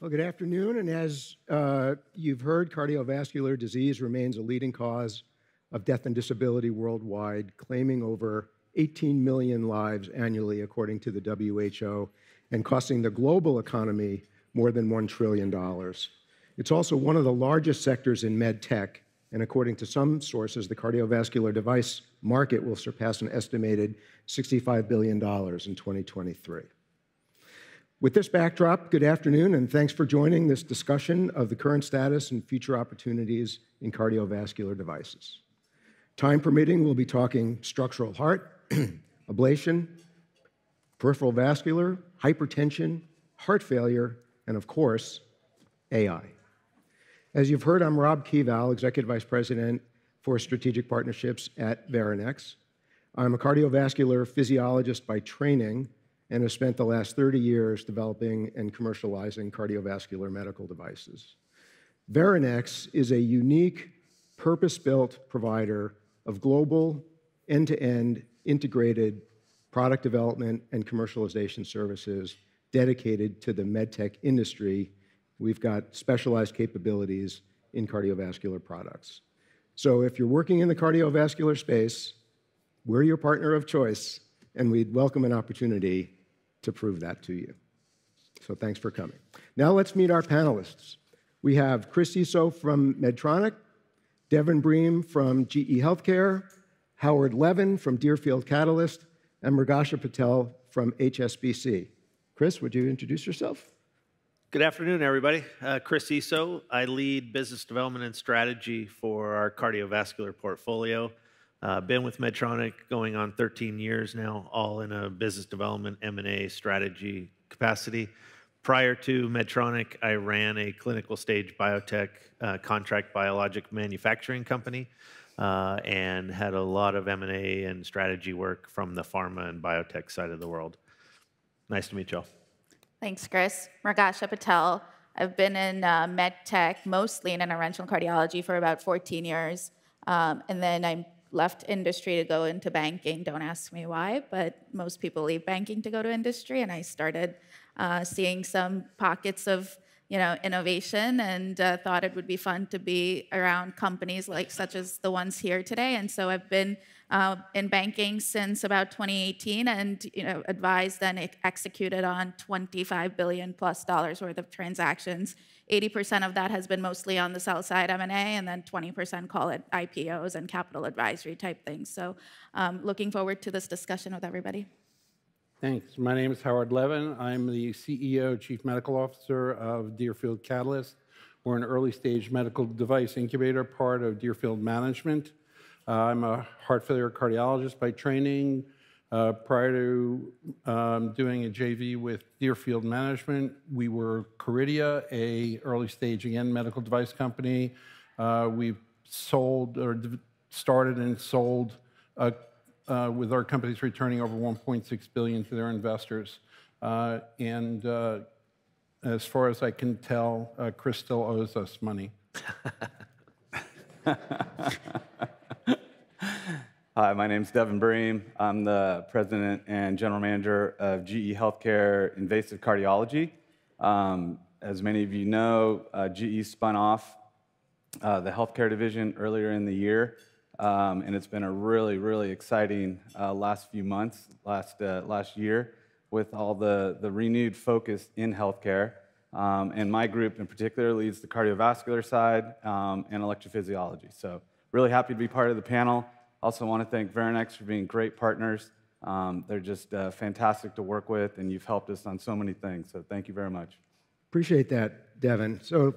Well, good afternoon. And as uh, you've heard, cardiovascular disease remains a leading cause of death and disability worldwide, claiming over 18 million lives annually, according to the WHO, and costing the global economy more than $1 trillion. It's also one of the largest sectors in med tech, and according to some sources, the cardiovascular device market will surpass an estimated $65 billion in 2023. With this backdrop, good afternoon, and thanks for joining this discussion of the current status and future opportunities in cardiovascular devices. Time permitting, we'll be talking structural heart, ablation, peripheral vascular, hypertension, heart failure, and of course, AI. As you've heard, I'm Rob Kieval, Executive Vice President for Strategic Partnerships at Veranex. I'm a cardiovascular physiologist by training and have spent the last 30 years developing and commercializing cardiovascular medical devices. Veranex is a unique, purpose-built provider of global, end-to-end integrated product development and commercialization services dedicated to the medtech industry. We've got specialized capabilities in cardiovascular products. So if you're working in the cardiovascular space, we're your partner of choice, and we'd welcome an opportunity to prove that to you. So thanks for coming. Now let's meet our panelists. We have Chris Eso from Medtronic, Devon Bream from GE Healthcare, Howard Levin from Deerfield Catalyst, and Mrigasha Patel from HSBC. Chris, would you introduce yourself? Good afternoon, everybody. Uh, Chris Eso. I lead business development and strategy for our cardiovascular portfolio. Uh, been with Medtronic going on 13 years now, all in a business development M&A strategy capacity. Prior to Medtronic, I ran a clinical stage biotech uh, contract biologic manufacturing company uh, and had a lot of M&A and strategy work from the pharma and biotech side of the world. Nice to meet you all. Thanks, Chris. Mrigasha Patel. I've been in uh, med tech, mostly in interventional cardiology, for about 14 years. Um, and then I left industry to go into banking. Don't ask me why, but most people leave banking to go to industry. And I started uh, seeing some pockets of you know, innovation and uh, thought it would be fun to be around companies like such as the ones here today. And so I've been uh, in banking since about 2018 and you know, advised and executed on 25 billion plus dollars worth of transactions. 80% of that has been mostly on the sell side M&A and then 20% call it IPOs and capital advisory type things. So um, looking forward to this discussion with everybody. Thanks. My name is Howard Levin. I'm the CEO, Chief Medical Officer of Deerfield Catalyst. We're an early stage medical device incubator, part of Deerfield Management. Uh, I'm a heart failure cardiologist by training. Uh, prior to um, doing a JV with Deerfield Management, we were Coridea, a early stage, again, medical device company. Uh, we've sold or started and sold a uh, with our companies returning over 1.6 billion to their investors. Uh, and uh, as far as I can tell, uh, Chris still owes us money. Hi, my name is Devon Bream. I'm the president and general manager of GE Healthcare Invasive Cardiology. Um, as many of you know, uh, GE spun off uh, the healthcare division earlier in the year. Um, and it's been a really, really exciting uh, last few months, last, uh, last year, with all the, the renewed focus in healthcare. Um, and my group in particular leads the cardiovascular side um, and electrophysiology. So, really happy to be part of the panel. Also, want to thank Veranex for being great partners. Um, they're just uh, fantastic to work with, and you've helped us on so many things. So, thank you very much. Appreciate that, Devon. So,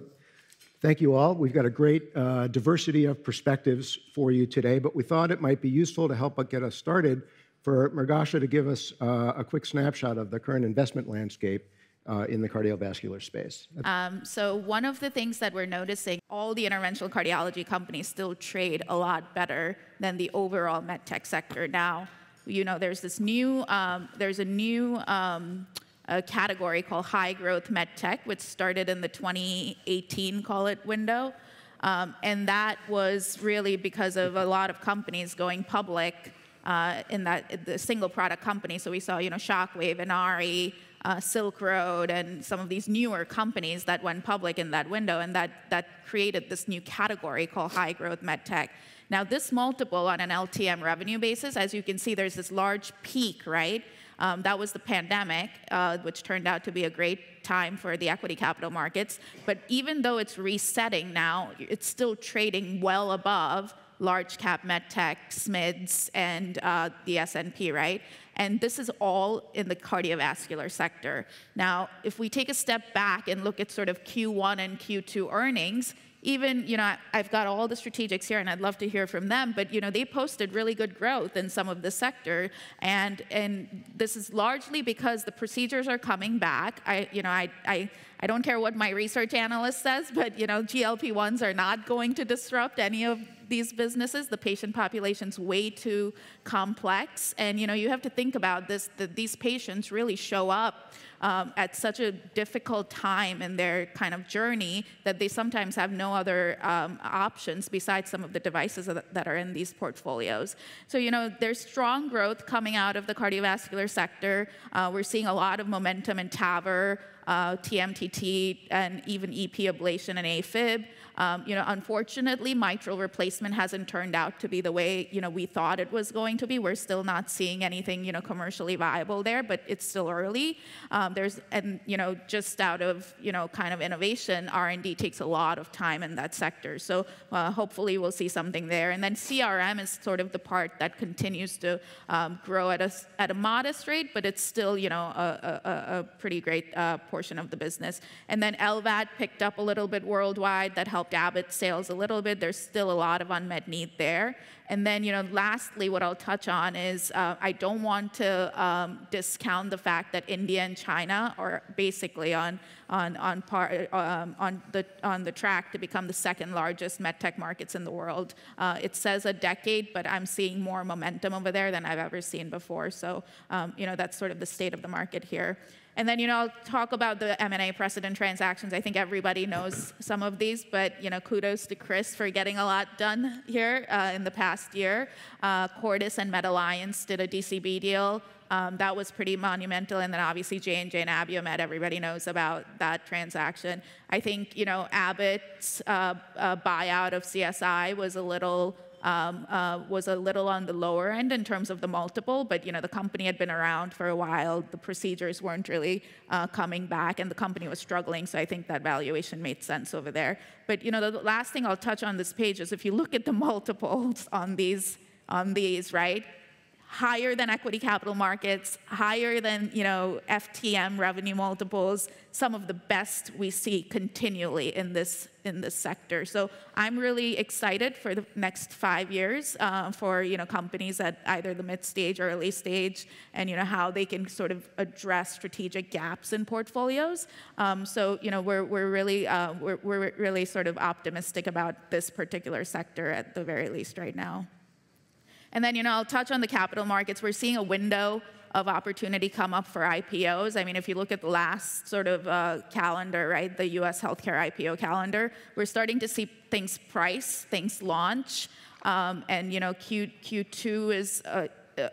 Thank you all. We've got a great uh, diversity of perspectives for you today, but we thought it might be useful to help get us started for Mrigasha to give us uh, a quick snapshot of the current investment landscape uh, in the cardiovascular space. Um, so one of the things that we're noticing, all the interventional cardiology companies still trade a lot better than the overall medtech sector now. You know, there's this new, um, there's a new um, a category called high growth med tech, which started in the 2018 call it window. Um, and that was really because of a lot of companies going public uh, in that the single product company. So we saw, you know, Shockwave, Inari, uh, Silk Road and some of these newer companies that went public in that window, and that, that created this new category called high growth medtech. Now, this multiple on an LTM revenue basis, as you can see, there's this large peak, right? Um, that was the pandemic, uh, which turned out to be a great time for the equity capital markets. But even though it's resetting now, it's still trading well above large cap med medtech, SMIDs, and uh, the S&P, right? And this is all in the cardiovascular sector. Now, if we take a step back and look at sort of Q1 and Q2 earnings, even, you know, I've got all the strategics here and I'd love to hear from them, but, you know, they posted really good growth in some of the sector. And, and this is largely because the procedures are coming back. I, you know, I, I, I don't care what my research analyst says, but, you know, GLP-1s are not going to disrupt any of these businesses. The patient population's way too complex. And, you know, you have to think about this, that these patients really show up um, at such a difficult time in their kind of journey that they sometimes have no other um, options besides some of the devices that are in these portfolios. So, you know, there's strong growth coming out of the cardiovascular sector. Uh, we're seeing a lot of momentum in TAVR, uh, TMTT, and even EP ablation and AFib. Um, you know, unfortunately, mitral replacement hasn't turned out to be the way you know we thought it was going to be. We're still not seeing anything you know commercially viable there, but it's still early. Um, there's and you know just out of you know kind of innovation, R&D takes a lot of time in that sector. So uh, hopefully we'll see something there. And then CRM is sort of the part that continues to um, grow at a at a modest rate, but it's still you know a, a, a pretty great uh, portion of the business. And then LVAD picked up a little bit worldwide. That helped helped Abbott sales a little bit. There's still a lot of unmet need there. And then, you know, lastly, what I'll touch on is uh, I don't want to um, discount the fact that India and China are basically on on on par, um, on the on the track to become the second largest medtech markets in the world. Uh, it says a decade, but I'm seeing more momentum over there than I've ever seen before. So, um, you know, that's sort of the state of the market here. And then, you know, I'll talk about the M&A precedent transactions. I think everybody knows some of these, but, you know, kudos to Chris for getting a lot done here uh, in the past year. Uh, Cordis and MedAlliance did a DCB deal. Um, that was pretty monumental. And then obviously J&J and Abiomed, everybody knows about that transaction. I think, you know, Abbott's uh, uh buyout of CSI was a little um, uh, was a little on the lower end in terms of the multiple, but you know the company had been around for a while. The procedures weren't really uh, coming back, and the company was struggling. So I think that valuation made sense over there. But you know the last thing I'll touch on this page is if you look at the multiples on these on these, right? Higher than equity capital markets, higher than you know FTM revenue multiples, some of the best we see continually in this in this sector. So I'm really excited for the next five years uh, for you know companies at either the mid stage or early stage, and you know how they can sort of address strategic gaps in portfolios. Um, so you know we're we're really uh, we're, we're really sort of optimistic about this particular sector at the very least right now. And then, you know, I'll touch on the capital markets. We're seeing a window of opportunity come up for IPOs. I mean, if you look at the last sort of uh, calendar, right, the US healthcare IPO calendar, we're starting to see things price, things launch. Um, and, you know, Q, Q2 is, uh,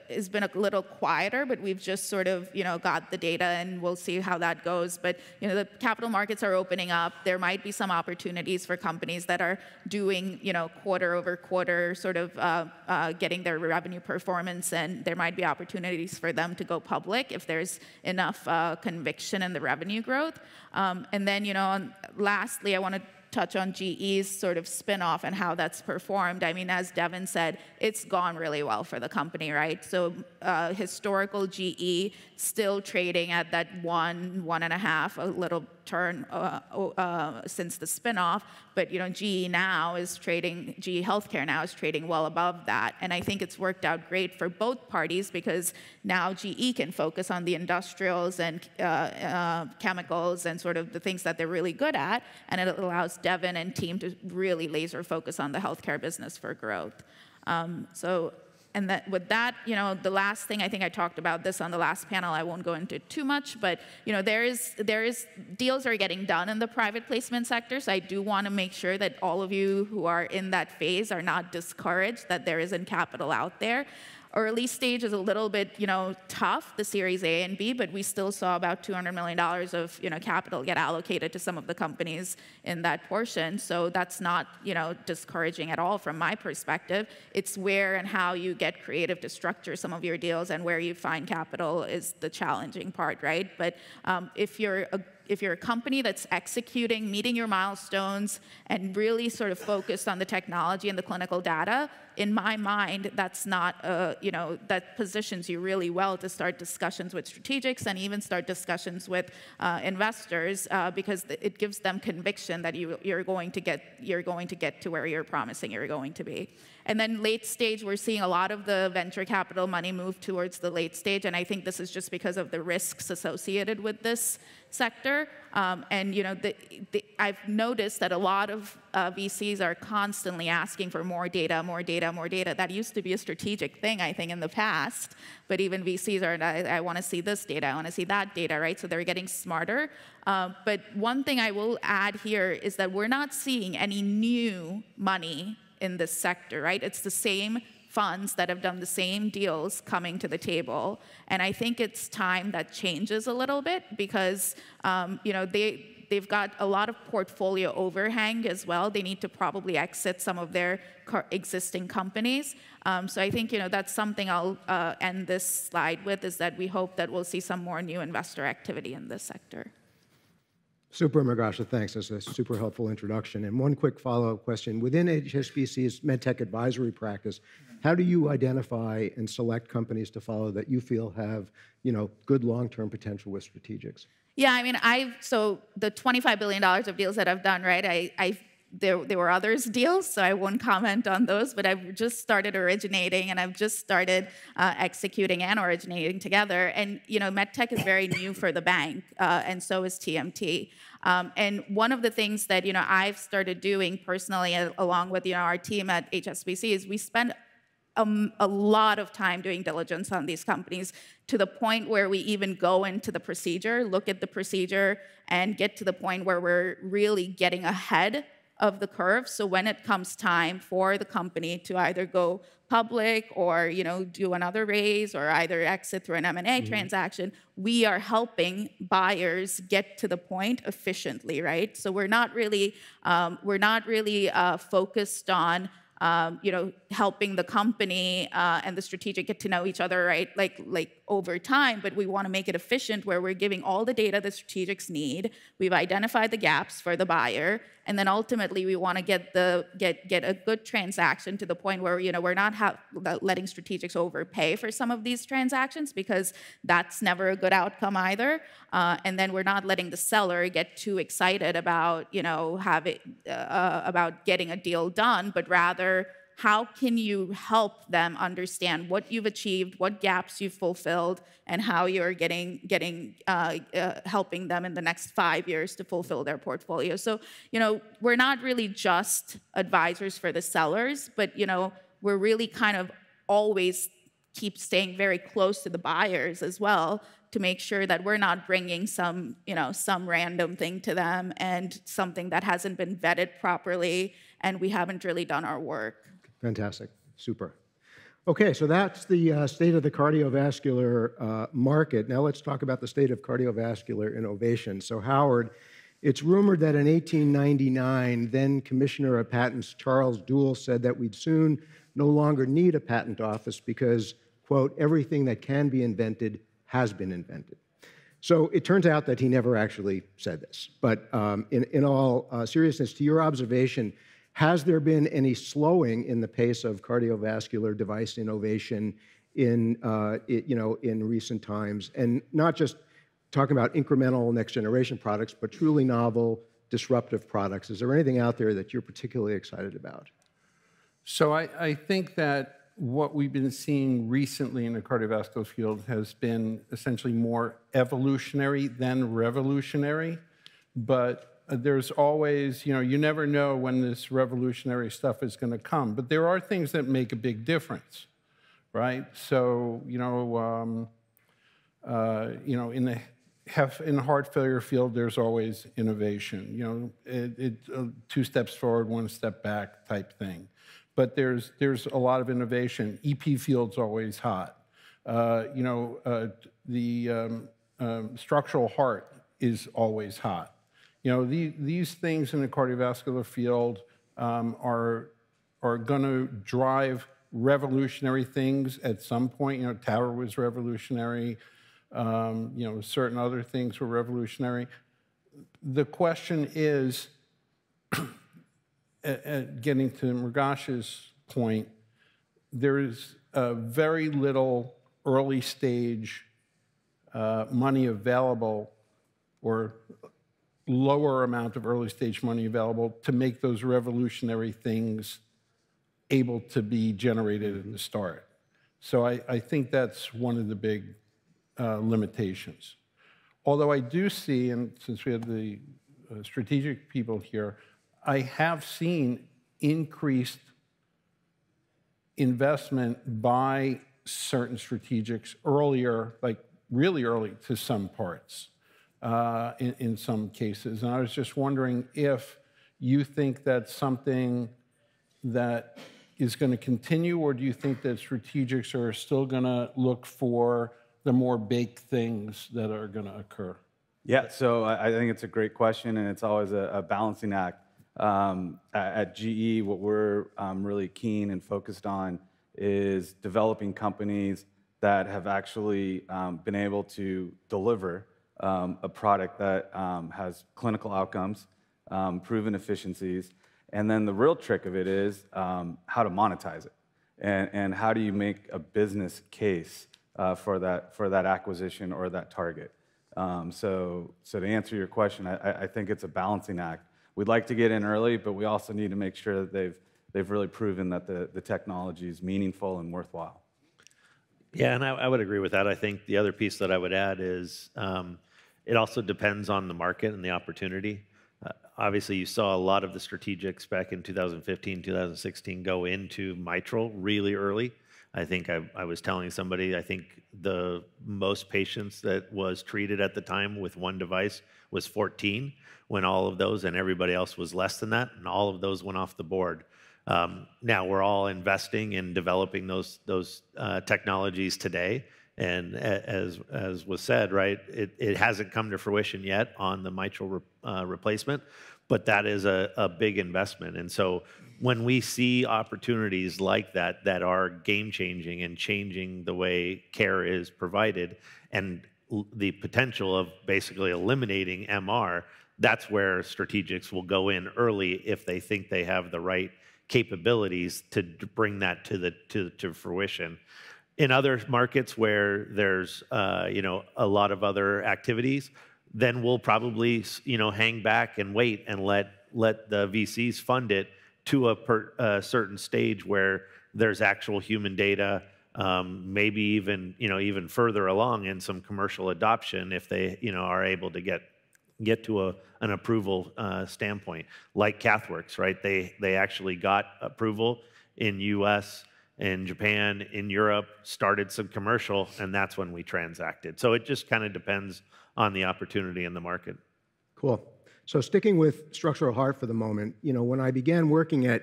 has been a little quieter, but we've just sort of, you know, got the data and we'll see how that goes. But, you know, the capital markets are opening up. There might be some opportunities for companies that are doing, you know, quarter over quarter sort of uh, uh, getting their revenue performance and there might be opportunities for them to go public if there's enough uh, conviction in the revenue growth. Um, and then, you know, lastly, I want to touch on GE's sort of spinoff and how that's performed. I mean, as Devon said, it's gone really well for the company, right? So uh, historical GE still trading at that one, one and a half, a little turn uh, uh, since the spinoff. But you know, GE now is trading, GE Healthcare now is trading well above that. And I think it's worked out great for both parties because now GE can focus on the industrials and uh, uh, chemicals and sort of the things that they're really good at. And it allows Devon and team to really laser focus on the healthcare business for growth. Um, so and that with that, you know, the last thing I think I talked about this on the last panel. I won't go into too much, but you know, there is there is deals are getting done in the private placement sector. So I do want to make sure that all of you who are in that phase are not discouraged that there isn't capital out there. Early stage is a little bit, you know, tough, the Series A and B, but we still saw about $200 million of, you know, capital get allocated to some of the companies in that portion. So that's not, you know, discouraging at all from my perspective. It's where and how you get creative to structure some of your deals and where you find capital is the challenging part, right? But um, if you're a if you're a company that's executing, meeting your milestones, and really sort of focused on the technology and the clinical data, in my mind, that's not, a, you know, that positions you really well to start discussions with strategics and even start discussions with uh, investors uh, because it gives them conviction that you, you're going to get, you're going to get to where you're promising you're going to be. And then late stage, we're seeing a lot of the venture capital money move towards the late stage, and I think this is just because of the risks associated with this sector. Um, and you know, the, the, I've noticed that a lot of uh, VCs are constantly asking for more data, more data, more data. That used to be a strategic thing, I think, in the past. But even VCs are, I, I want to see this data, I want to see that data, right? So they're getting smarter. Uh, but one thing I will add here is that we're not seeing any new money in this sector, right? It's the same funds that have done the same deals coming to the table. And I think it's time that changes a little bit because, um, you know, they, they've got a lot of portfolio overhang as well. They need to probably exit some of their existing companies. Um, so I think, you know, that's something I'll uh, end this slide with is that we hope that we'll see some more new investor activity in this sector. Super, Mrigasha, thanks. That's a super helpful introduction. And one quick follow-up question. Within HSBC's MedTech advisory practice, how do you identify and select companies to follow that you feel have, you know, good long-term potential with strategics? Yeah, I mean, I've, so the $25 billion of deals that I've done, right, I, I there, there were others deals, so I won't comment on those, but I've just started originating and I've just started uh, executing and originating together. And, you know, MedTech is very new for the bank, uh, and so is TMT. Um, and one of the things that, you know, I've started doing personally, uh, along with, you know, our team at HSBC, is we spend a, a, lot of time doing diligence on these companies to the point where we even go into the procedure, look at the procedure, and get to the point where we're really getting ahead of the curve. So when it comes time for the company to either go public or you know do another raise or either exit through an M&A mm-hmm. transaction, we are helping buyers get to the point efficiently, right? So we're not really um, we're not really uh, focused on um, you know, helping the company uh, and the strategic get to know each other, right? Like, like over time, but we want to make it efficient where we're giving all the data the strategics need. We've identified the gaps for the buyer, and then ultimately we want to get the get get a good transaction to the point where you know we're not letting strategics overpay for some of these transactions because that's never a good outcome either. Uh, and then we're not letting the seller get too excited about you know having uh, about getting a deal done, but rather how can you help them understand what you've achieved, what gaps you've fulfilled, and how you're getting getting uh, uh, helping them in the next five years to fulfill their portfolio. So you know we're not really just advisors for the sellers, but you know we're really kind of always keep staying very close to the buyers as well to make sure that we're not bringing some you know some random thing to them and something that hasn't been vetted properly and we haven't really done our work Fantastic. Super. Okay, so that's the uh, state of the cardiovascular uh, market. Now let's talk about the state of cardiovascular innovation. So, Howard, it's rumored that in 1899, then Commissioner of Patents Charles Duell said that we'd soon no longer need a patent office because, quote, everything that can be invented has been invented. So it turns out that he never actually said this. But um, in, in all uh, seriousness, to your observation, has there been any slowing in the pace of cardiovascular device innovation in, uh, it, you know, in recent times? And not just talking about incremental next generation products, but truly novel, disruptive products. Is there anything out there that you're particularly excited about? So I, I think that what we've been seeing recently in the cardiovascular field has been essentially more evolutionary than revolutionary. But there's always, you know, you never know when this revolutionary stuff is going to come. But there are things that make a big difference, right? So, you know, um, uh, you know, in the have, in the heart failure field, there's always innovation. You know, it, it uh, two steps forward, one step back type thing. but there's, there's a lot of innovation. EP field's always hot. Uh, you know, uh, the um, um, structural heart is always hot. You know, the, these things in the cardiovascular field um, are, are going to drive revolutionary things at some point. You know, TAVR was revolutionary. Um, you know, certain other things were revolutionary. The question is, at, at getting to Mrugash's point, there is very little early stage uh, money available or lower amount of early stage money available to make those revolutionary things able to be generated at the start. So I, I think that's one of the big uh, limitations. Although I do see, and since we have the uh, strategic people here, I have seen increased investment by certain strategics earlier, like really early to some parts uh, in, in some cases. And I was just wondering if you think that's something that is going to continue, or do you think that strategics are still going to look for the more baked things that are going to occur? Yeah, so I, think it's a great question, and it's always a, balancing act. Um, at, at, GE, what we're um, really keen and focused on is developing companies that have actually um, been able to deliver um, a product that um, has clinical outcomes, um, proven efficiencies, and then the real trick of it is um, how to monetize it, and, and how do you make a business case uh, for that for that acquisition or that target. Um, so, so to answer your question, I, I think it's a balancing act. We'd like to get in early, but we also need to make sure that they've they've really proven that the, the technology is meaningful and worthwhile. Yeah, and I, I, would agree with that. I think the other piece that I would add is um, it also depends on the market and the opportunity. Uh, obviously, you saw a lot of the strategics back in 2015, 2016 go into mitral really early. I think I, I, was telling somebody, I think the most patients that was treated at the time with one device was 14 when all of those and everybody else was less than that, and all of those went off the board. Um, now we're all investing in developing those those uh, technologies today, and as as was said, right, it, it hasn't come to fruition yet on the mitral re, uh, replacement, but that is a, a big investment. And so when we see opportunities like that that are game changing and changing the way care is provided, and the potential of basically eliminating MR, that's where strategics will go in early if they think they have the right capabilities to bring that to the to, to fruition. In other markets where there's uh, you know a lot of other activities, then we'll probably you know hang back and wait and let let the VCs fund it to a, per, a certain stage where there's actual human data, um, maybe even you know even further along in some commercial adoption if they you know are able to get get to a, an approval uh, standpoint, like CathWorks, right? They, they actually got approval in US, in Japan, in Europe, started some commercial, and that's when we transacted. So it just kind of depends on the opportunity in the market. Cool. So sticking with structural heart for the moment, you know, when I began working at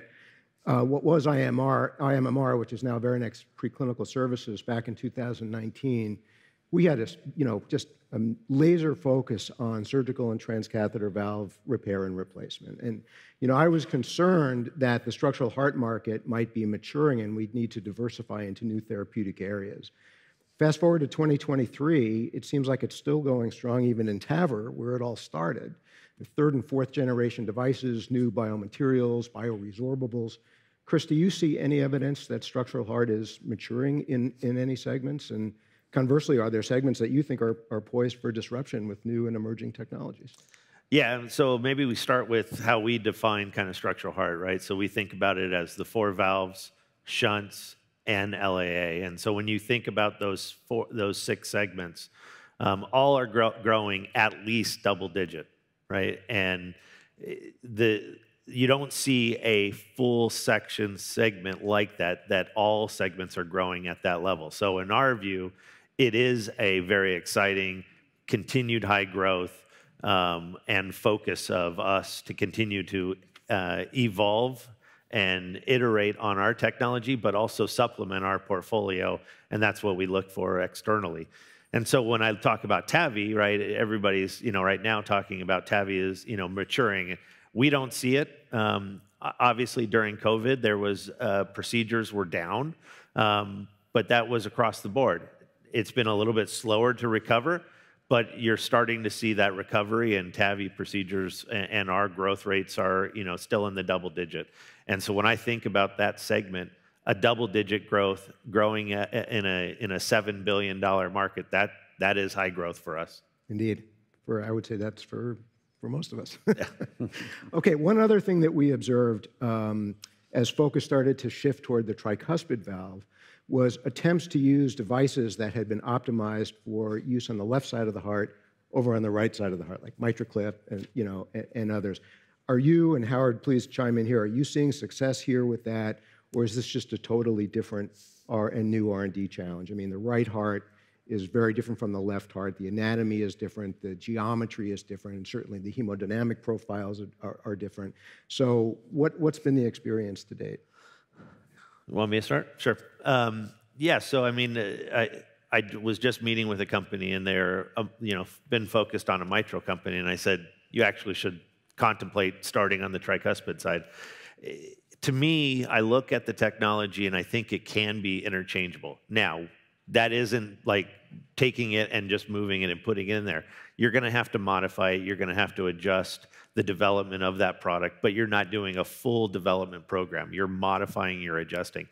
uh, what was IMR, IMMR, which is now Veranex Preclinical Services, back in 2019, we had a, you know, just a laser focus on surgical and transcatheter valve repair and replacement. And, you know, I was concerned that the structural heart market might be maturing and we'd need to diversify into new therapeutic areas. Fast forward to 2023, it seems like it's still going strong even in TAVR, where it all started. The third and fourth generation devices, new biomaterials, bioresorbables. Chris, do you see any evidence that structural heart is maturing in, in any segments? And Conversely, are there segments that you think are, are poised for disruption with new and emerging technologies? Yeah, so maybe we start with how we define kind of structural heart, right? So we think about it as the four valves, shunts, and LAA. And so when you think about those four, those six segments, um, all are gro- growing at least double digit, right? And eh, the you don't see a full section segment like that that all segments are growing at that level. So in our view, it is a very exciting, continued high growth um, and focus of us to continue to uh, evolve and iterate on our technology, but also supplement our portfolio. And that's what we look for externally. And so when I talk about TAVI, right, everybody's, you know, right now talking about TAVI is, you know, maturing. We don't see it. Um, obviously, during COVID, there was uh, procedures were down, um, but that was across the board. It's been a little bit slower to recover, but you're starting to see that recovery and TAVI procedures and, and our growth rates are, you know, still in the double digit. And so when I think about that segment, a double-digit growth, growing in a in a $7 billion market, that that is high growth for us. Indeed. For I would say that's for for most of us. okay, one other thing that we observed um, as focus started to shift toward the tricuspid valve was attempts to use devices that had been optimized for use on the left side of the heart over on the right side of the heart, like MitraClip and you know and, and others. Are you and Howard, please chime in here. Are you seeing success here with that? or is this just a totally different R and new R&D challenge? I mean, the right heart is very different from the left heart. The anatomy is different. The geometry is different, and certainly the hemodynamic profiles are, are, are different. So, what, what's been the experience to date? You want me to start? Sure. Um, yeah. So, I mean, uh, I. I was just meeting with a company, and they're, um, you know, been focused on a mitral company, and I said, you actually should contemplate starting on the tricuspid side to me, I look at the technology and I think it can be interchangeable. Now, that isn't like taking it and just moving it and putting it in there. You're going to have to modify it. You're going to have to adjust the development of that product, but you're not doing a full development program. You're modifying, you're adjusting.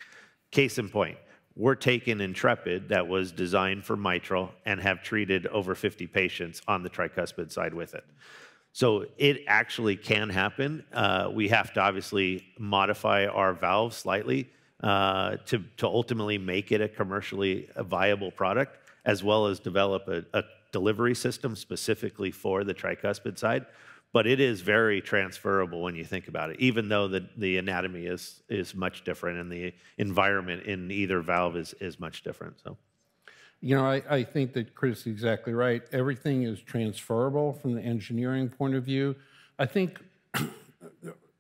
Case in point, we're taking Intrepid that was designed for mitral and have treated over 50 patients on the tricuspid side with it. So it actually can happen. Uh, we have to obviously modify our valve slightly uh, to, to ultimately make it a commercially viable product, as well as develop a, a delivery system specifically for the tricuspid side. But it is very transferable when you think about it, even though the, the anatomy is, is much different and the environment in either valve is, is much different. So. You know, I, I think that Chris is exactly right. Everything is transferable from the engineering point of view. I think I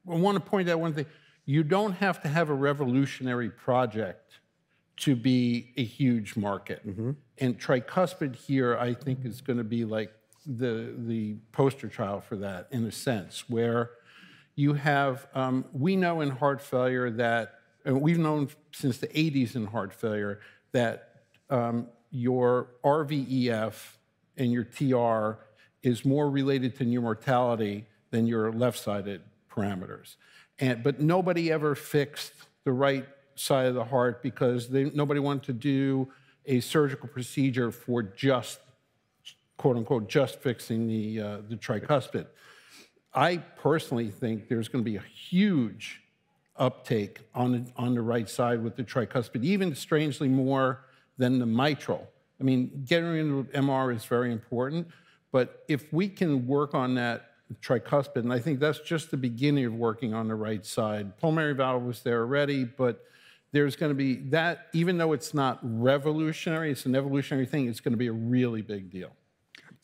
want to point out one thing. You don't have to have a revolutionary project to be a huge market. Mm -hmm. And tricuspid here, I think, is going to be like the, the poster child for that in a sense, where you have, um, we know in heart failure that, and we've known since the 80s in heart failure that um, your RVEF and your TR is more related to new mortality than your left-sided parameters. And, but nobody ever fixed the right side of the heart because they, nobody wanted to do a surgical procedure for just, quote unquote, just fixing the, uh, the tricuspid. I personally think there's going to be a huge uptake on, on the right side with the tricuspid, even strangely more than the mitral. I mean, getting into MR is very important, but if we can work on that tricuspid, and I think that's just the beginning of working on the right side. Pulmonary valve was there already, but there's going to be that, even though it's not revolutionary, it's an evolutionary thing, it's going to be a really big deal.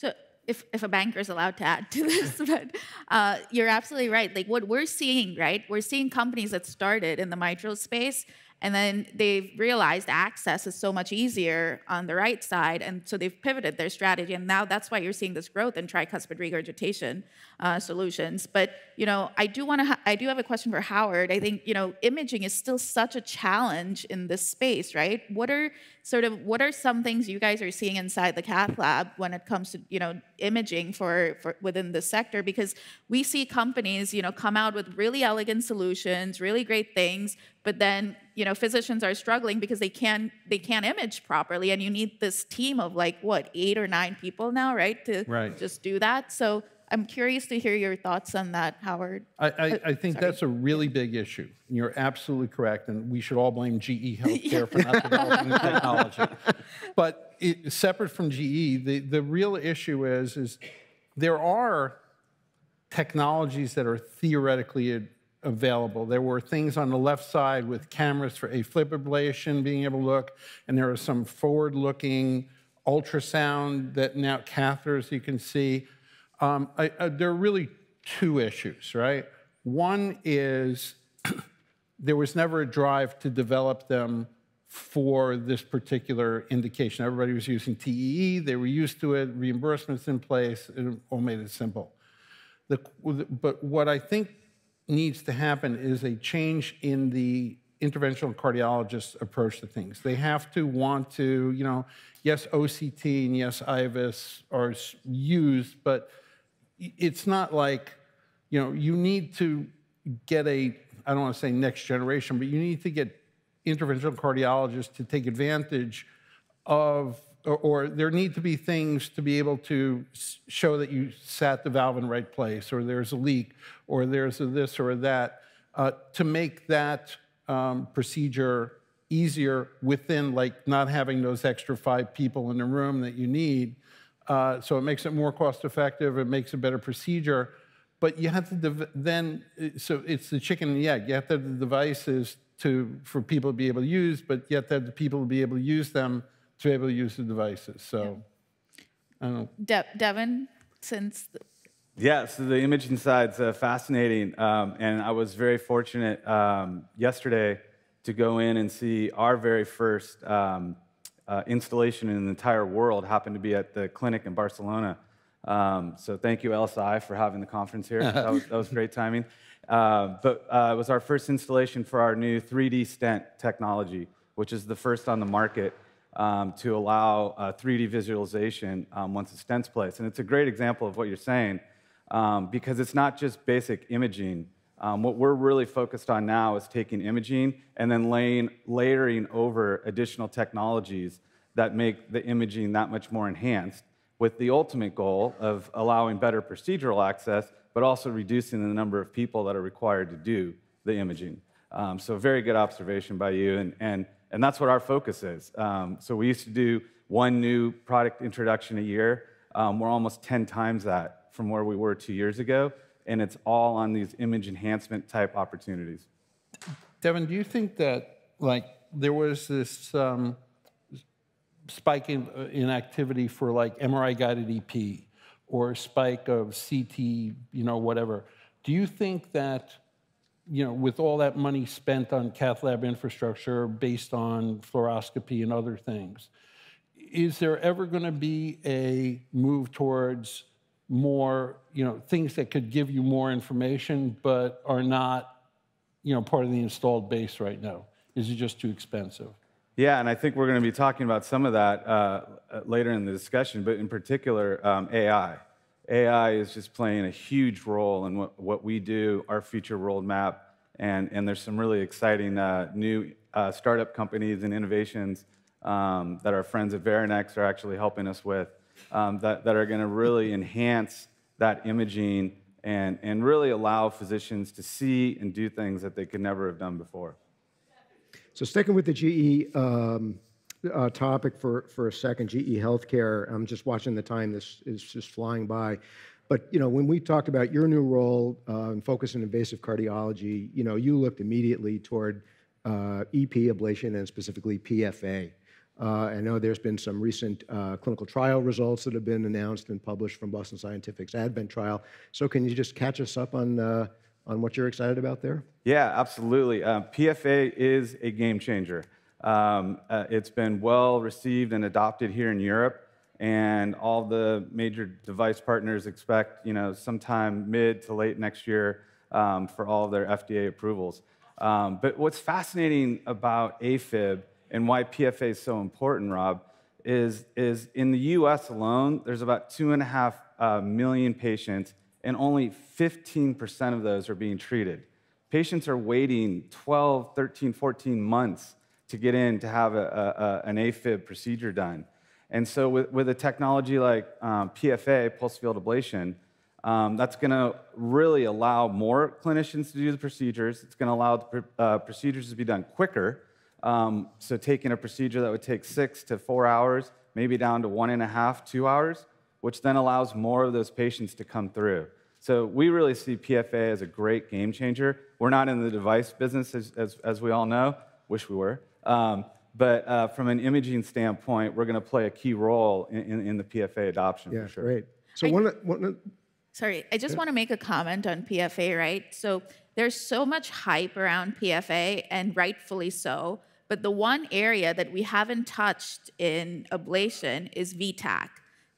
So if, if a banker is allowed to add to this, but uh, you're absolutely right. Like what we're seeing, right? We're seeing companies that started in the mitral space and then they've realized access is so much easier on the right side. And so they've pivoted their strategy. And now that's why you're seeing this growth in tricuspid regurgitation uh, solutions. But, you know, I do want to, I do have a question for Howard. I think, you know, imaging is still such a challenge in this space, right? What are sort of, what are some things you guys are seeing inside the cath lab when it comes to, you know, imaging for, for within the sector? Because we see companies, you know, come out with really elegant solutions, really great things, but then you know physicians are struggling because they can't they can't image properly and you need this team of like what eight or nine people now right to right. just do that so i'm curious to hear your thoughts on that howard. I, I, uh, I think that's a really big issue. You're absolutely correct and we should all blame ge healthcare for not developing the technology. But it, separate from ge the, the real issue is is there are technologies that are theoretically available. There were things on the left side with cameras for AFib ablation, being able to look, and there are some forward-looking ultrasound that now catheters you can see. Um, I, I, there are really two issues, right? One is there was never a drive to develop them for this particular indication. Everybody was using TEE, they were used to it, reimbursements in place, it all made it simple. The, but what I think needs to happen is a change in the interventional cardiologist approach to things. They have to want to, you know, yes, OCT and yes, IVUS are used, but it's not like, you know, you need to get a, I don't want to say next generation, but you need to get interventional cardiologists to take advantage of, or, or there need to be things to be able to show that you sat the valve in the right place, or there's a leak, or there's a this or that, uh, to make that um, procedure easier within like not having those extra five people in the room that you need. Uh, so it makes it more cost effective, it makes a better procedure. But you have to dev- then, uh, so it's the chicken and the egg. You have to have the devices to, for people to be able to use, but you have to have the people to be able to use them to be able to use the devices. So, I don't know. De- Devon, since Yeah, so the imaging side's uh, fascinating, um, and I was very fortunate um, yesterday to go in and see our very first um, uh, installation in the entire world. Happened to be at the clinic in Barcelona. Um, so thank you LSI for having the conference here. that, was, that was great timing. Uh, but uh, it was our first installation for our new 3D stent technology, which is the first on the market um, to allow uh, 3D visualization um, once a stent's placed. And it's a great example of what you're saying um, because it's not just basic imaging. Um, what we're really focused on now is taking imaging and then laying, layering over additional technologies that make the imaging that much more enhanced with the ultimate goal of allowing better procedural access, but also reducing the number of people that are required to do the imaging. Um, so, very good observation by you, and, and, and that's what our focus is. Um, so, we used to do one new product introduction a year. Um, we're almost 10 times that from where we were two years ago, and it's all on these image enhancement type opportunities. Devon, do you think that like there was this um, spike in, uh, in activity for like MRI guided EP or spike of CT, you know, whatever? Do you think that you know, with all that money spent on cath lab infrastructure based on fluoroscopy and other things, is there ever going to be a move towards more, you know, things that could give you more information but are not, you know, part of the installed base right now? Is it just too expensive? Yeah, and I think we're going to be talking about some of that uh, later in the discussion, but in particular, um, AI. AI is just playing a huge role in what, what we do, our future roadmap, and, and there's some really exciting uh, new uh, startup companies and innovations um, that our friends at Veranex are actually helping us with um, that, that are going to really enhance that imaging and, and really allow physicians to see and do things that they could never have done before. So sticking with the GE um, uh, topic for, for a second, GE Healthcare, I'm just watching the time, this is just flying by. But, you know, when we talked about your new role uh, and focus on invasive cardiology, you know, you looked immediately toward uh, EP ablation and specifically PFA. Uh, I know there's been some recent uh, clinical trial results that have been announced and published from Boston Scientific's Advent trial. So can you just catch us up on, uh, on what you're excited about there? Yeah, absolutely. Uh, PFA is a game changer. Um, uh, it's been well received and adopted here in Europe, and all the major device partners expect, you know, sometime mid to late next year um, for all of their FDA approvals. Um, but what's fascinating about AFib and why PFA is so important, Rob, is, is in the US alone, there's about two and a half uh, million patients, and only 15% of those are being treated. Patients are waiting 12, 13, 14 months to get in to have a, a, an AFib procedure done. And so, with, with a technology like um, PFA, pulse field ablation, um, that's going to really allow more clinicians to do the procedures. It's going to allow the uh, procedures to be done quicker. Um, so, taking a procedure that would take six to four hours, maybe down to one and a half, two hours, which then allows more of those patients to come through. So, we really see PFA as a great game changer. We're not in the device business, as, as, as we all know. Wish we were. Um, but uh, from an imaging standpoint, we're going to play a key role in, in, in the PFA adoption Yeah, for sure. great. So I- one, of- one, of- Sorry, I just want to make a comment on PFA, right? So there's so much hype around PFA, and rightfully so. But the one area that we haven't touched in ablation is VTAC.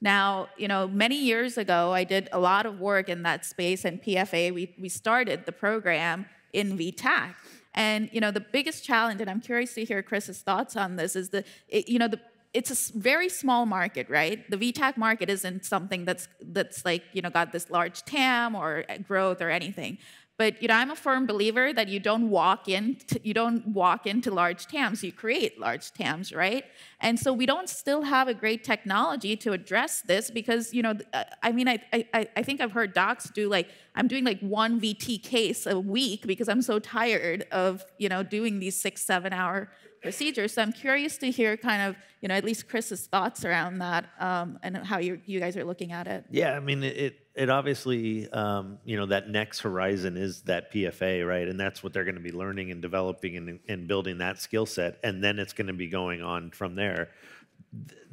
Now, you know, many years ago, I did a lot of work in that space, and PFA, we, we started the program in VTAC. And, you know, the biggest challenge, and I'm curious to hear Chris's thoughts on this, is the, it, you know, the, it's a very small market, right? The VTAC market isn't something that's that's like you know got this large TAM or uh, growth or anything. But you know, I'm a firm believer that you don't walk in you don't walk into large TAMs, you create large TAMs, right? And so we don't still have a great technology to address this because you know, uh, I mean, I I, I think I've heard docs do like I'm doing like one VT case a week because I'm so tired of you know doing these six seven hour procedures. So I'm curious to hear kind of, you know, at least Chris's thoughts around that um, and how you, you guys are looking at it. Yeah, I mean, it, it obviously, um, you know, that next horizon is that PFA, right? And that's what they're going to be learning and developing and, and building that skill set. And then it's going to be going on from there.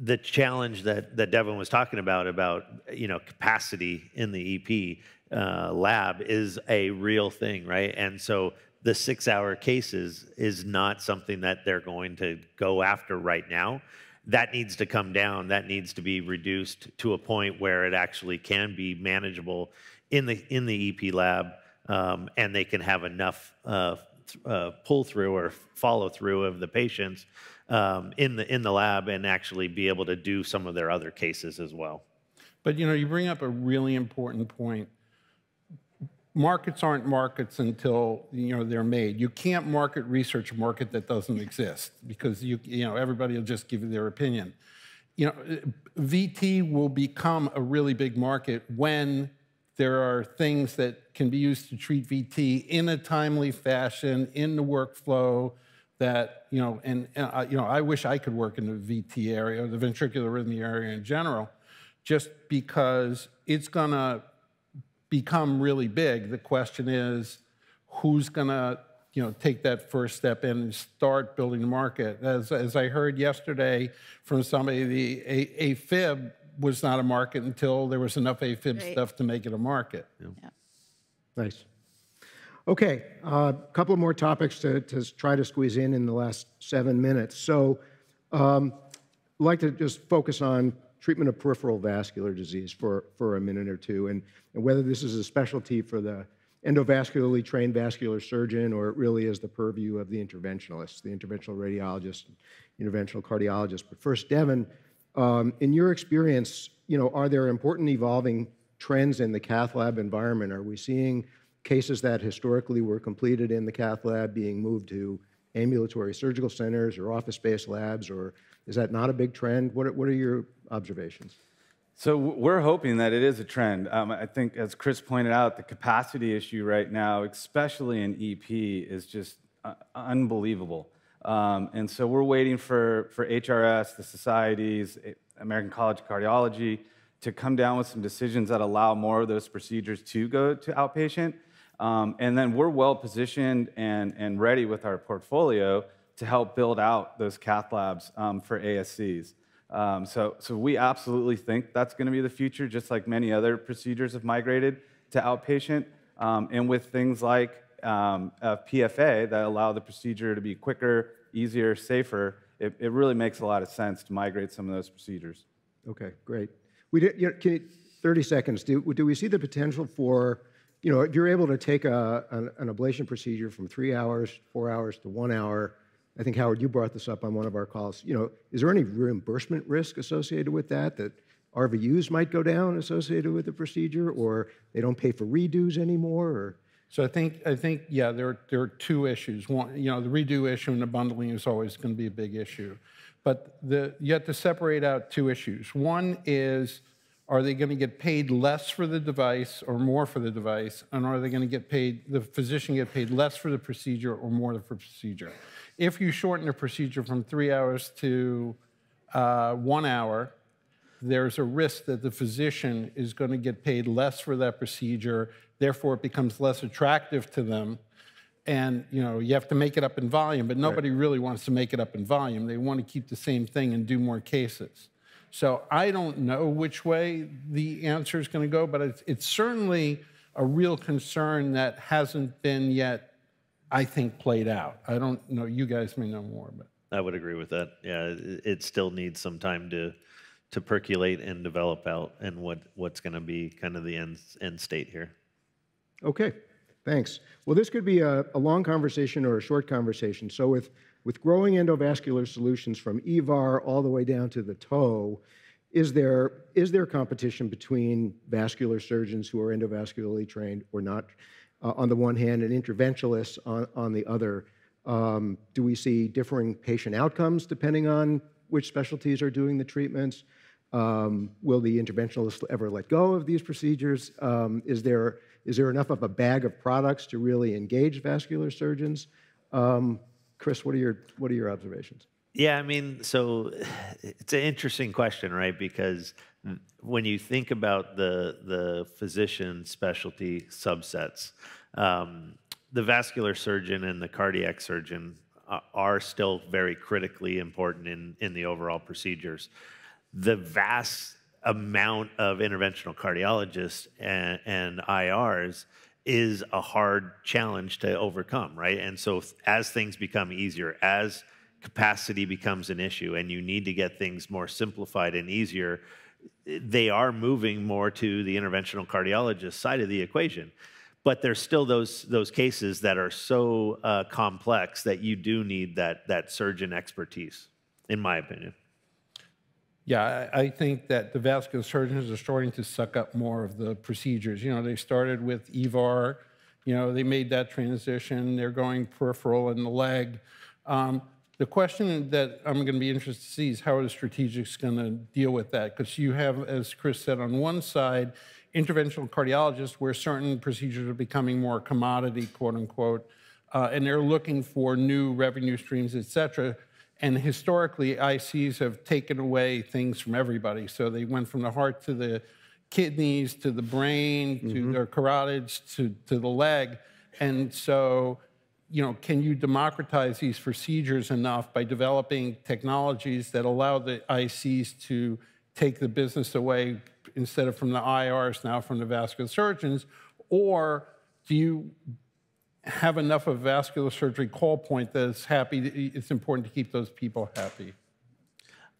The challenge that, that Devon was talking about, about, you know, capacity in the EP uh, lab is a real thing, right? And so the six hour cases is not something that they're going to go after right now. That needs to come down. That needs to be reduced to a point where it actually can be manageable in the in the EP lab, um, and they can have enough uh, uh, pull through or follow through of the patients um, in the in the lab, and actually be able to do some of their other cases as well. But you know, you bring up a really important point markets aren't markets until you know they're made. You can't market research a market that doesn't exist because you you know everybody will just give you their opinion. You know, VT will become a really big market when there are things that can be used to treat VT in a timely fashion in the workflow that you know and, and uh, you know I wish I could work in the VT area the ventricular arrhythmia area in general just because it's to become really big. The question is, who's going to you know, take that first step in and start building the market. As, as I heard yesterday from somebody, the a, AFib was not a market until there was enough AFib right. stuff to make it a market. Yeah. yeah. Nice. Okay, a uh, couple more topics to, to try to squeeze in in the last seven minutes. So, um, I'd like to just focus on treatment of peripheral vascular disease for, for a minute or two, and, and whether this is a specialty for the endovascularly trained vascular surgeon or it really is the purview of the interventionalist, the interventional radiologist, interventional cardiologist. But first, Devon, um, in your experience, you know, are there important evolving trends in the cath lab environment? Are we seeing cases that historically were completed in the cath lab being moved to ambulatory surgical centers or office-based labs, or is that not a big trend? What are, what are your observations? So we're hoping that it is a trend. Um, I think, as Chris pointed out, the capacity issue right now, especially in EP, is just uh, unbelievable. Um, and so we're waiting for, for HRS, the societies, American College of Cardiology, to come down with some decisions that allow more of those procedures to go to outpatient. Um, and then we're well positioned and, and ready with our portfolio to help build out those cath labs um, for ASCs. Um, so, so we absolutely think that's going to be the future, just like many other procedures have migrated to outpatient. Um, and with things like um, PFA that allow the procedure to be quicker, easier, safer, it, it, really makes a lot of sense to migrate some of those procedures. Okay, great. We did, you know, you, 30 seconds. Do, do we see the potential for, you know, if you're able to take a, an, an ablation procedure from three hours, four hours to one hour, I think, Howard, you brought this up on one of our calls. You know, is there any reimbursement risk associated with that, that RVUs might go down associated with the procedure, or they don't pay for redos anymore, or? So I think, I think, yeah, there there are two issues. One, you know, the redo issue and the bundling is always going to be a big issue. But the, you have to separate out two issues. One is, are they going to get paid less for the device or more for the device? And are they going to get paid, the physician get paid less for the procedure or more for the procedure? If you shorten a procedure from three hours to uh, one hour, there's a risk that the physician is going to get paid less for that procedure. Therefore, it becomes less attractive to them. And you know, you have to make it up in volume, but nobody right. really wants to make it up in volume. They want to keep the same thing and do more cases. So I don't know which way the answer is going to go, but it's, it's certainly a real concern that hasn't been yet, I think, played out. I don't know, you guys may know more, but. I would agree with that. Yeah, it, it still needs some time to to percolate and develop out, and what what's going to be kind of the end end state here. Okay, thanks. Well, this could be a, a long conversation or a short conversation. So with with growing endovascular solutions from EVAR all the way down to the toe, is there is there competition between vascular surgeons who are endovascularly trained or not uh, on the one hand and interventionalists on, on the other? Um, do we see differing patient outcomes depending on which specialties are doing the treatments? Um, will the interventionalists ever let go of these procedures? Um, is, there, is there enough of a bag of products to really engage vascular surgeons? Um, Chris, what are, your, what are your observations? Yeah, I mean, so it's an interesting question, right? Because when you think about the the physician specialty subsets, um, the vascular surgeon and the cardiac surgeon are still very critically important in in the overall procedures. The vast amount of interventional cardiologists and, and IRs is a hard challenge to overcome, right? And so as things become easier, as capacity becomes an issue and you need to get things more simplified and easier, they are moving more to the interventional cardiologist side of the equation. But there's still those, those cases that are so uh, complex that you do need that, that surgeon expertise, in my opinion. Yeah, I think that the vascular surgeons are starting to suck up more of the procedures. You know, they started with EVAR, you know, they made that transition. They're going peripheral in the leg. Um, the question that I'm going to be interested to see is how are the strategics going to deal with that? Because you have, as Chris said, on one side, interventional cardiologists where certain procedures are becoming more commodity, quote unquote, uh, and they're looking for new revenue streams, et cetera. And historically, ICs have taken away things from everybody. So they went from the heart to the kidneys to the brain to mm -hmm. their carotids to, to the leg. And so you know, can you democratize these procedures enough by developing technologies that allow the ICs to take the business away instead of from the IRs, now from the vascular surgeons? Or do you have enough of vascular surgery call point that it's happy, it's important to keep those people happy?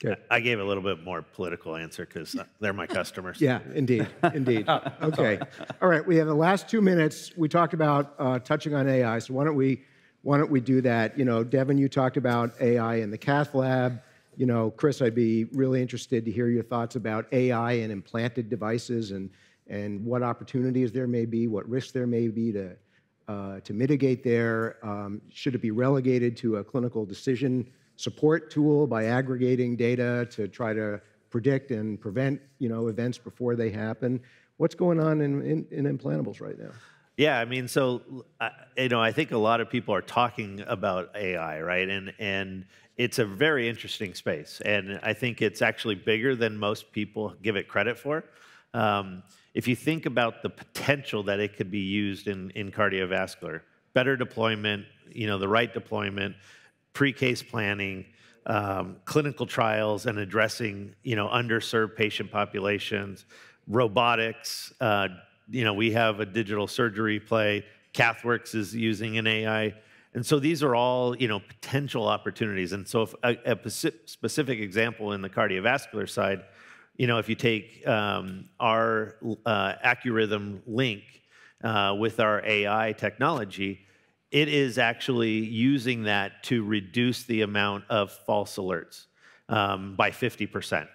Good. I gave a little bit more political answer because they're my customers. Yeah, indeed, indeed. okay, all right. We have the last two minutes. We talked about uh, touching on AI, so why don't we why don't we do that? You know, Devon, you talked about AI in the cath lab. You know, Chris, I'd be really interested to hear your thoughts about AI and implanted devices and and what opportunities there may be, what risks there may be to uh, to mitigate there. Um, should it be relegated to a clinical decision support tool by aggregating data to try to predict and prevent you know events before they happen. What's going on in, in, in implantables right now? Yeah, I mean, so you know, I think a lot of people are talking about AI, right? And and it's a very interesting space, and I think it's actually bigger than most people give it credit for. Um, if you think about the potential that it could be used in in cardiovascular, better deployment, you know, the right deployment, pre-case planning, um, clinical trials, and addressing you know underserved patient populations, robotics. Uh, you know, we have a digital surgery play. CathWorks is using an AI. And so these are all, you know, potential opportunities. And so if a, a specific example in the cardiovascular side, you know, if you take um, our uh, AccuRhythm LINQ uh, with our AI technology, it is actually using that to reduce the amount of false alerts um, by 50%.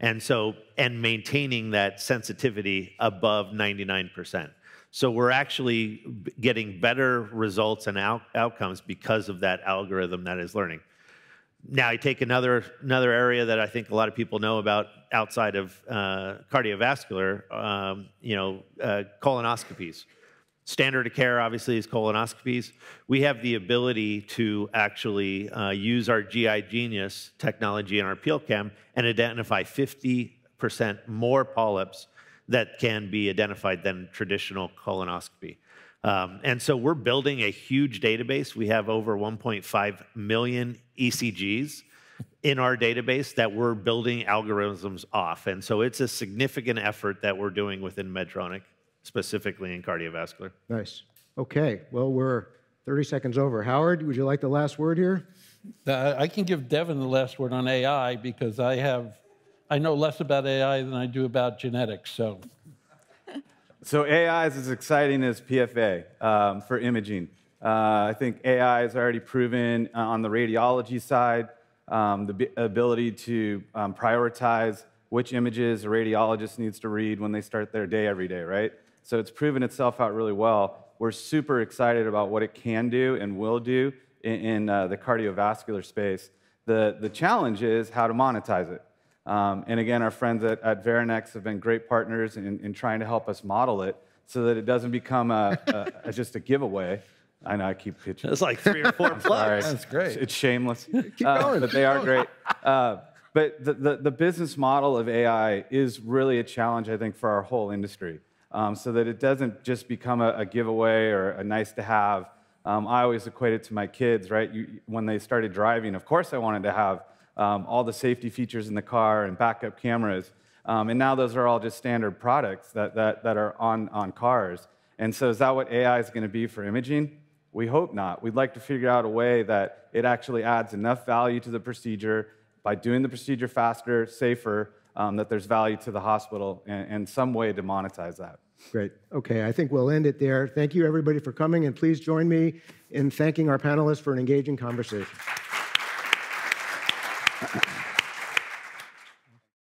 And so, and maintaining that sensitivity above 99%. So we're actually getting better results and out, outcomes because of that algorithm that is learning. Now, I take another another area that I think a lot of people know about outside of uh, cardiovascular. Um, you know, uh, colonoscopies. Standard of care, obviously, is colonoscopies. We have the ability to actually uh, use our GI Genius technology and our PillCam and identify 50% more polyps that can be identified than traditional colonoscopy. Um, and so we're building a huge database. We have over 1.5 million ECGs in our database that we're building algorithms off. And so it's a significant effort that we're doing within Medtronic specifically in cardiovascular. Nice. Okay, well, we're 30 seconds over. Howard, would you like the last word here? Uh, I can give Devon the last word on AI because I have, I know less about AI than I do about genetics. So So AI is as exciting as PFA um, for imaging. Uh, I think AI is already proven uh, on the radiology side, um, the bi- ability to um, prioritize which images a radiologist needs to read when they start their day every day, right? So it's proven itself out really well. We're super excited about what it can do and will do in, in uh, the cardiovascular space. The, the challenge is how to monetize it. Um, and again, our friends at, at Veranex have been great partners in, in trying to help us model it so that it doesn't become a, a, a just a giveaway. I know I keep pitching. It's like three or four Sorry. plugs. That's great. It's shameless. Keep Uh, going, but they are great. Uh, but the, the, the business model of AI is really a challenge, I think, for our whole industry. Um, so that it doesn't just become a, a giveaway or a nice to have. Um, I always equate it to my kids, right? You, when they started driving, of course I wanted to have um, all the safety features in the car and backup cameras. Um, and now those are all just standard products that, that, that are on, on cars. And so is that what AI is going to be for imaging? We hope not. We'd like to figure out a way that it actually adds enough value to the procedure by doing the procedure faster, safer, um, that there's value to the hospital and, and some way to monetize that. Great. Okay, I think we'll end it there. Thank you, everybody, for coming, and please join me in thanking our panelists for an engaging conversation.